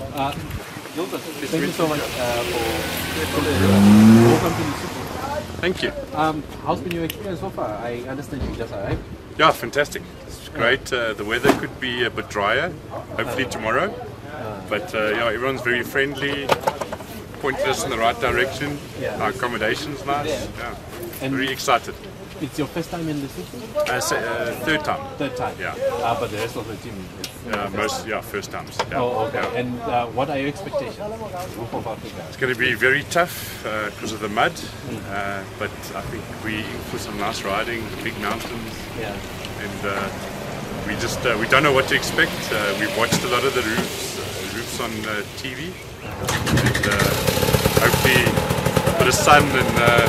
Uh, thank you so much uh, for welcome to the city. Thank you. Um, how's been your experience so far? I understand you just arrived. Yeah, fantastic. It's great. Uh, the weather could be a bit drier, hopefully tomorrow. But uh, yeah, everyone's very friendly, pointed us in the right direction. Our accommodation's nice. Yeah. Very excited. It's your first time in the city? Uh, uh, third time. Third time? Yeah. Uh, but the rest of the team is Uh, first most, time. yeah, first times. Yeah. Oh, okay. Yeah. And uh, what are your expectations? Of Africa. It's going to be very tough because of the mud, Mm. uh, but I think we for some nice riding, big mountains, Yeah. and uh, we just uh, we don't know what to expect. Uh, we've watched a lot of the roofs, uh, roofs on uh, TV, and uh, hopefully a bit of sun and uh,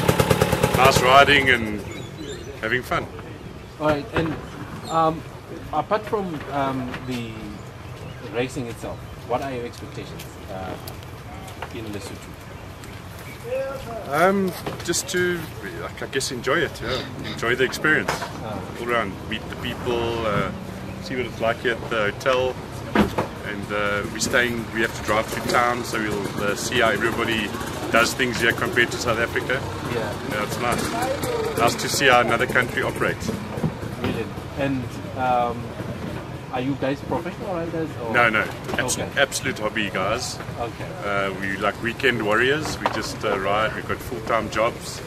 nice riding and having fun. All right. And um, apart from um, the racing itself, what are your expectations uh, in Lesotho? Um, just to, like, I guess, enjoy it. Yeah. Enjoy the experience all around. Meet the people, uh, see what it's like here at the hotel. And uh, we're staying. We have to drive through town, so we'll uh, see how everybody does things here compared to South Africa. Yeah. Yeah, it's nice. Nice to see how another country operates. Brilliant. And um, are you guys professional riders? Or? No, no, absolute, Okay. absolute hobby guys. Okay. Uh, we like weekend warriors. We just uh, ride. We've got full-time jobs,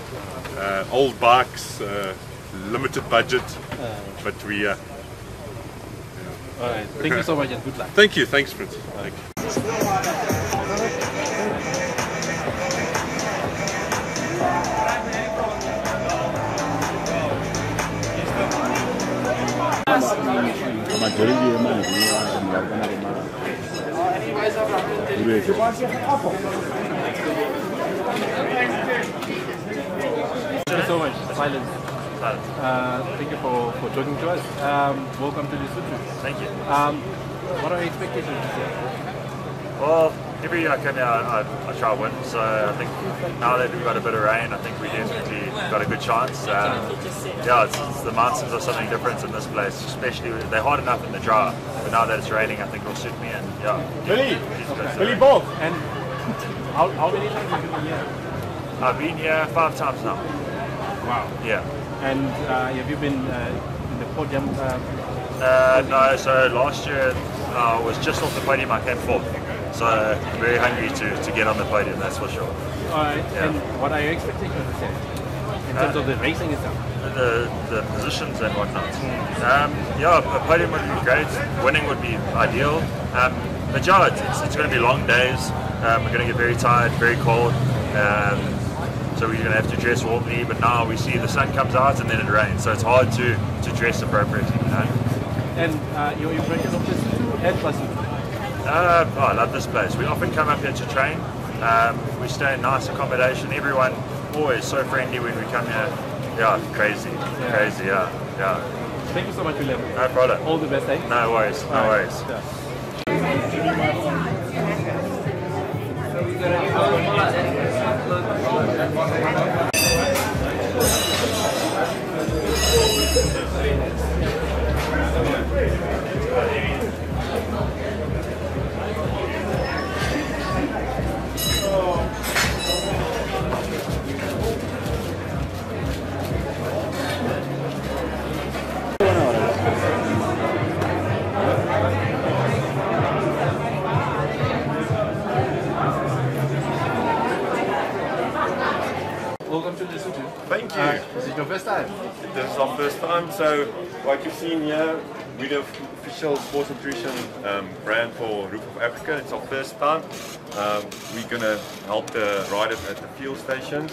uh, old bikes, uh, limited budget, but we. Uh, All right. Thank you so much and good luck. thank you. Thanks, Prince. Thank you. Majority yemali ngiyabona ke mara ureke Thank you so much. Silence. Uh, thank you for, for talking to us. Um, welcome to Lesotho. Thank you. Um, what are your expectations this year? Well, every year I come here, I, I, I try to win. So I think now that we've got a bit of rain, I think we definitely got a good chance. Um, yeah, it's, it's, the mountains are something different in this place, especially they're hard enough in the dry. But now that it's raining, I think it'll suit me. And yeah, Billy, definitely- Billy Bob. And how, how many times have you been here? I've been here five times now. Wow. Yeah. And uh, have you been uh, in the podium? Uh, Uh, no, so last year uh, I was just off the podium. I came fourth. So very hungry to, to get on the podium, that's for sure. right. Yeah. And what are your expectations? In terms of the racing itself? the, the positions and whatnot. Um, yeah, a podium would be great. Winning would be ideal. Um, but yeah, it's, it's, going to be long days. Um, we're going to get very tired, very cold. Um, so we're going to have to dress warmly. But now we see the sun comes out and then it rains. So it's hard to, to dress appropriately. You know? And uh, your impression of and Lesotho? Uh, oh, I love this place. We often come up here to train. Um, we stay in nice accommodation. Everyone always so friendly when we come here. Yeah, crazy, crazy. Yeah, yeah. Thank you so much, William. No problem. All the best, eh? No worries. No right. worries. Yeah. Welcome to Lesotho. Thank you. Uh, is it your first time? This is our first time, so like you've seen here, we're the official sports nutrition um, brand for Roof of Africa. It's our first time. Um, we're gonna help the riders at the fuel stations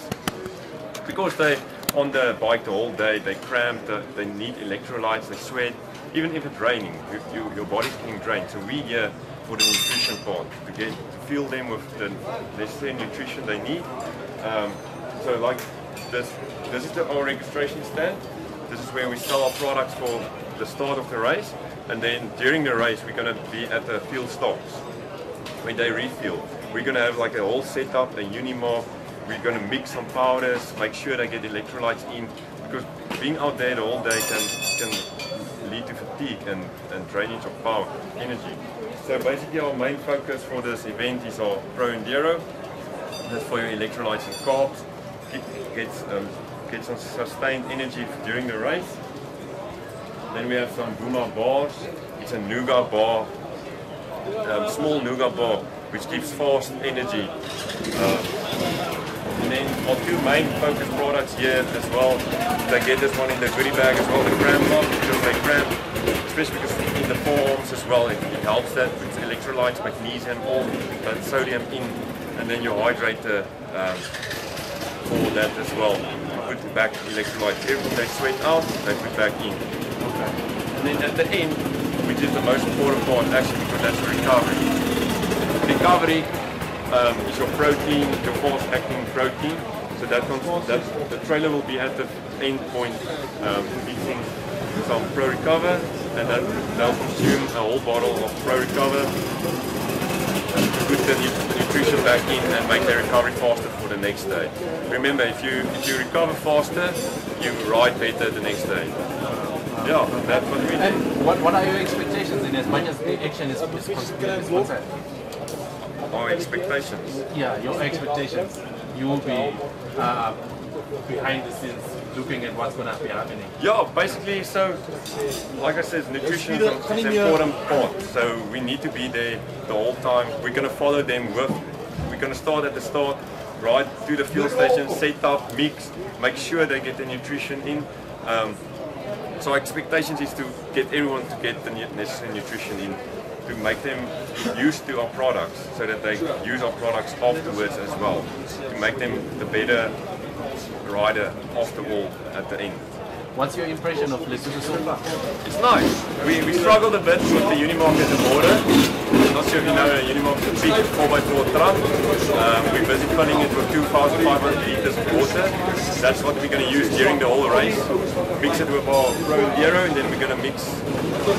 because they on the bike the whole day. They cramped. uh, They need electrolytes. They sweat. Even if it's raining, you, you, your body's getting drained. So we here for the nutrition part to get to fuel them with the necessary nutrition they need. Um, so like this, this is the, our registration stand. This is where we sell our products for the start of the race, and then during the race we're going to be at the fuel stops when they refuel. We're going to have like a whole setup, a Unimog. We're going to mix some powders, make sure they get electrolytes in, because being out there the whole day can can lead to fatigue and, and drainage of power, energy. So basically our main focus for this event is our Pro Enduro. That's for your electrolytes and carbs. Gets, um, some sustained energy during the race. Then we have some Buma bars. It's a nougat bar, um, small nougat bar, which gives fast energy. Um, and then our two main focus products here as well. They get this one in the goodie bag as well, the cram lock, because they cramp, especially because in the forearms as well, it, it helps that with electrolytes, magnesium, all that sodium in, and then your hydrator um, for that as well. You put back electrolyte, Everything they sweat out, they put back in. Okay. And then at the end, which is the most important part actually because that's recovery. Recovery um, is your protein, your fast acting protein. So that, cons- that the trailer will be at the end point um, mixing some Pro Recover and that they'll consume a whole bottle of Pro Recover put the nutrition back in and make their recovery faster for the next day. Remember, if you if you recover faster, you ride better the next day. Yeah, that's what we do. And what, what are your expectations in as much as the action is, is, con- is concerned? Our expectations. Yeah, your expectations. You will be uh, behind the scenes looking at what's going to be happening. Yeah, basically, so like I said, nutrition is an important part. So we need to be there the whole time. We're gonna follow them with. We're gonna start at the start, right to the fuel station, set up, mix, make sure they get the nutrition in. Um, so our expectations is to get everyone to get the necessary nutrition in, to make them used to our products, so that they use our products afterwards as well, to make them the better rider after all at the end. What's your impression of Lesotho so far? It's nice. We, we struggled a bit with the Unimog at the border. Not sure if you know a Unimog is a big 4x4 truck. Um, we're busy filling it with 2,500 liters of water. That's what we're going to use during the whole race. Mix it with our Pro and then we're going to mix,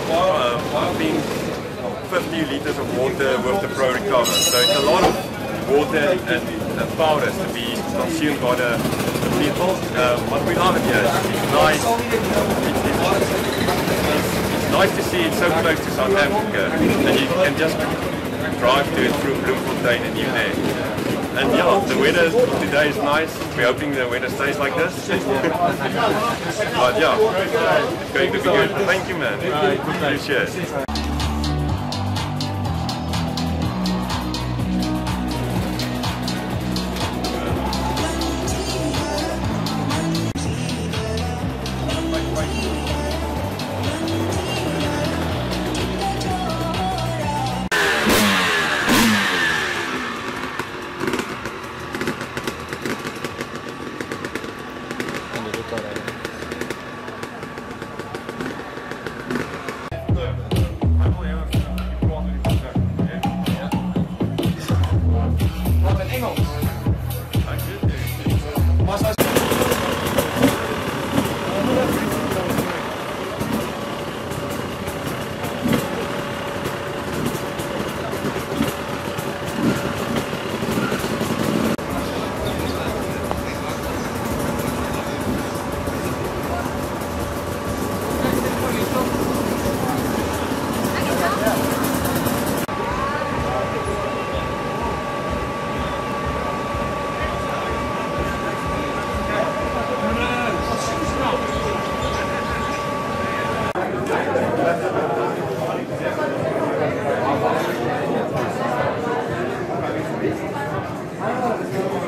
uh, I think, 50 liters of water with the Pro Recover. So it's a lot of water and, and powders to be consumed by the, the people. Um, but we love it here. It's nice. It's, it's, it's nice to see it so close to South Africa. And you can just drive to it through Bloemfontein and you're there. And yeah, the weather today is nice. We're hoping the weather stays like this. but yeah, it's going to be good. Thank you, man. Appreciate it. すごい。